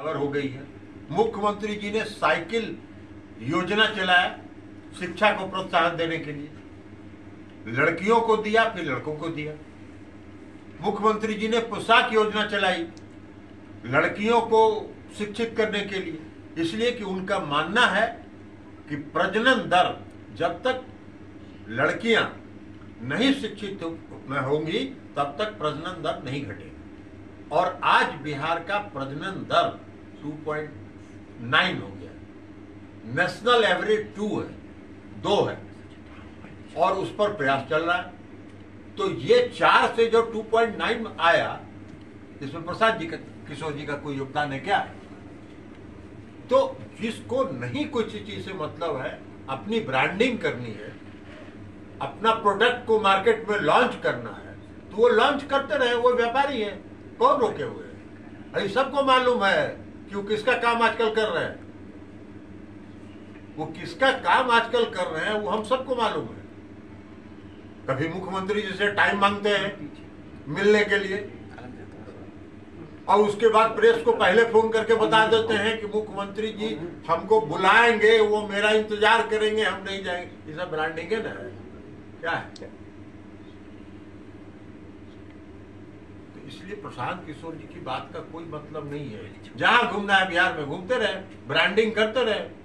खबर हो गई है। मुख्यमंत्री जी ने साइकिल योजना चलाया शिक्षा को प्रोत्साहन देने के लिए। लड़कियों को दिया, फिर लड़कों को दिया। मुख्यमंत्री जी ने पोशाक योजना चलाई लड़कियों को शिक्षित करने के लिए। इसलिए कि उनका मानना है कि प्रजनन दर जब तक लड़कियाँ नहीं शिक्षित होंगी, तब तक प्रजनन दर नहीं घटेगी। और आज बिहार का प्रजनन दर 2.9 हो गया। नेशनल एवरेज टू है, दो है, और उस पर प्रयास चल रहा है। तो ये चार से जो 2.9 आया, इसमें प्रसाद जी का, किशोर जी का कोई योगदान है क्या? तो जिसको नहीं कुछ चीज़ से मतलब है, अपनी ब्रांडिंग करनी है, अपना प्रोडक्ट को मार्केट में लॉन्च करना है तो वो लॉन्च करते रहे, वो व्यापारी है। कौन रोके हुए अरे सबको मालूम है कि वो किसका काम आजकल कर रहे हैं। वो किसका काम आजकल कर रहे हैं, वो हम सबको मालूम है। कभी मुख्यमंत्री जी से टाइम मांगते हैं मिलने के लिए। और उसके बाद प्रेस को पहले फ़ोन करके बता देते हैं कि मुख्यमंत्री जी हमको बुलाएँगे, वो मेरा इंतज़ार करेंगे, हम नहीं जाएँगे। ये सब ब्रांडिंग है ना? क्या है तो इसलिए प्रशांत किशोर जी की बात का कोई मतलब नहीं है। जहाँ घूमना है, बिहार में घूमते रहे ब्रांडिंग करते रहे।